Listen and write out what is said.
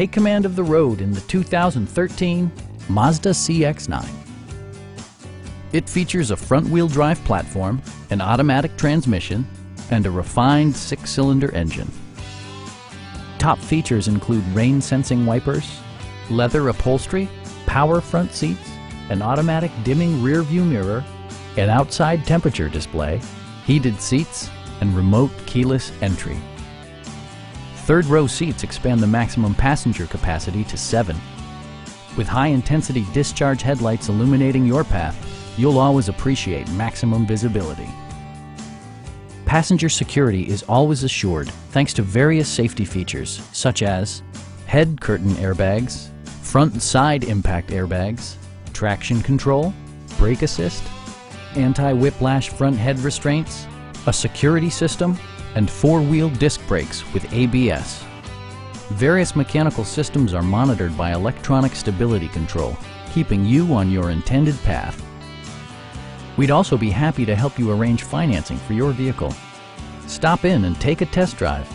take command of the road in the 2013 Mazda CX-9. It features a front-wheel drive platform, an automatic transmission, and a refined six-cylinder engine. Top features include rain-sensing wipers, leather upholstery, power front seats, an automatic dimming rear-view mirror, an outside temperature display, heated seats, and remote keyless entry. Third row seats expand the maximum passenger capacity to seven. With high-intensity discharge headlights illuminating your path, you'll always appreciate maximum visibility. Passenger security is always assured thanks to various safety features such as head curtain airbags, front and side impact airbags, traction control, brake assist, anti-whiplash front head restraints, a security system, and four-wheel disc brakes with ABS. Various mechanical systems are monitored by electronic stability control, keeping you on your intended path. We'd also be happy to help you arrange financing for your vehicle. Stop in and take a test drive.